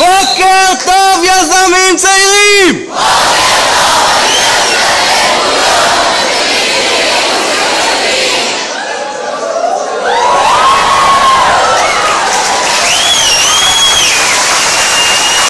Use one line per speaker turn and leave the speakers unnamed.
בוקר טוב יזמים צעירים! בוקר